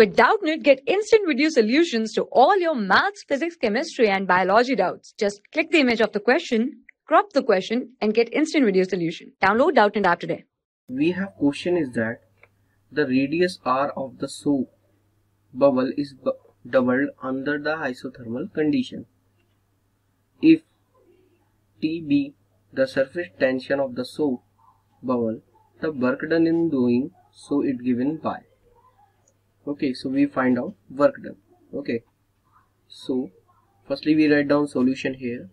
With Doubtnut, get instant video solutions to all your maths, physics, chemistry, and biology doubts. Just click the image of the question, crop the question, and get instant video solution. Download Doubtnut app today. We have question is that the radius r of the soap bubble is bu doubled under the isothermal condition. If T be the surface tension of the soap bubble, the work done in doing so it given by okay so we find out work done. Okay so firstly we write down solution here.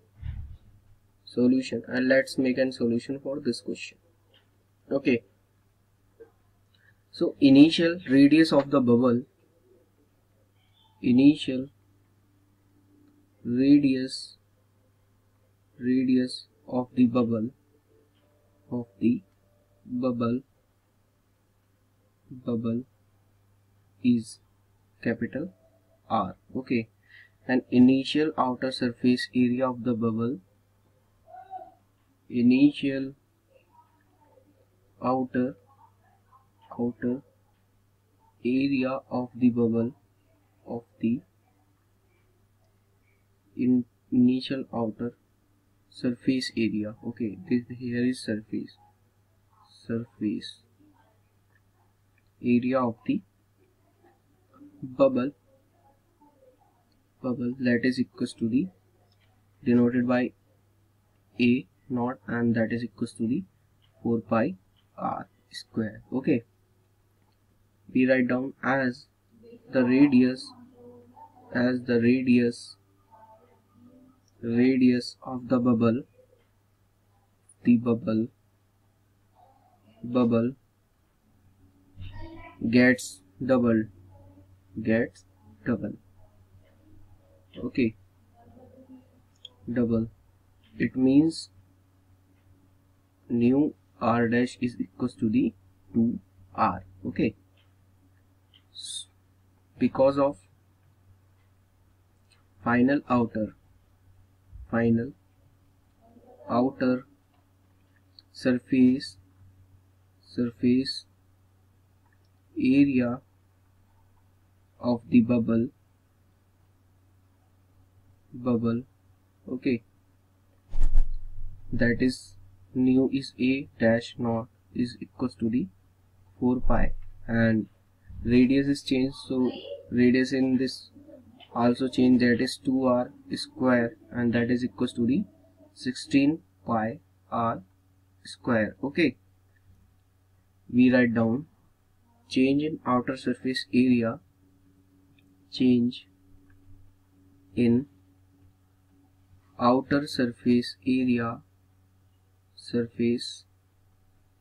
Solution and let's make a solution for this question. Okay so initial radius of the bubble initial radius radius of the bubble of the bubble bubble is capital R. Okay. And initial outer surface area of the bubble. Initial outer outer area of the bubble of the in initial outer surface area. Okay. This here is surface surface area of the bubble. Bubble that is equals to the denoted by a naught and that is equals to the 4 pi r square. Okay. We write down as the radius as the radius radius of the bubble the bubble bubble gets doubled gets double. Okay. Double. It means new r dash is equals to the 2r okay. Because of final outer final outer surface surface area of the bubble. Bubble. Okay. That is new is a dash naught is equals to the 4 pi. And radius is changed so radius in this also change that is 2r square and that is equals to the 16 pi r square. Okay. We write down change in outer surface area change in outer surface area surface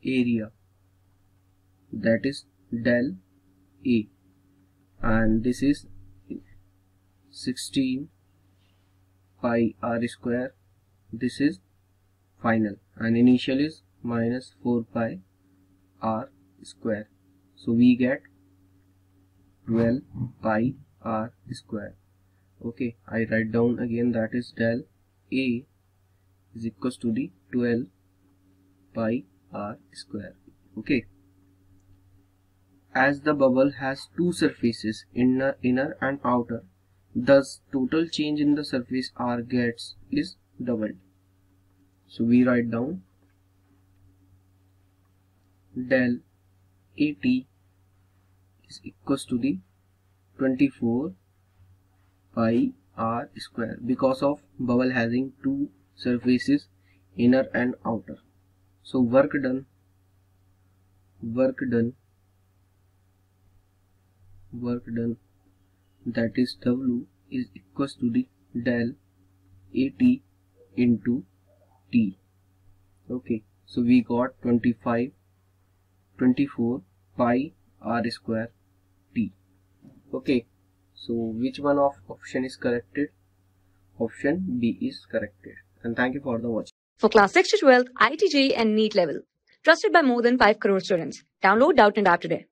area. That is del A. And this is 16 pi r square. This is final. And initial is minus 4 pi r square. So we get 12 pi r square. Okay I write down again that is del a is equals to the 12 pi r square. Okay. As the bubble has two surfaces inner inner and outer thus total change in the surface r gets is doubled. So we write down del at is equals to the 24 pi r square because of bubble having two surfaces inner and outer. So work done. Work done. Work done. That is w is equals to the del at into t. Okay. So we got 25 24 pi r square okay so which one of option is corrected option b is corrected and thank you for the watch For class 6 to 12, IIT JEE and NEET level. Trusted by more than 5 crore students. Download Doubtnut app today.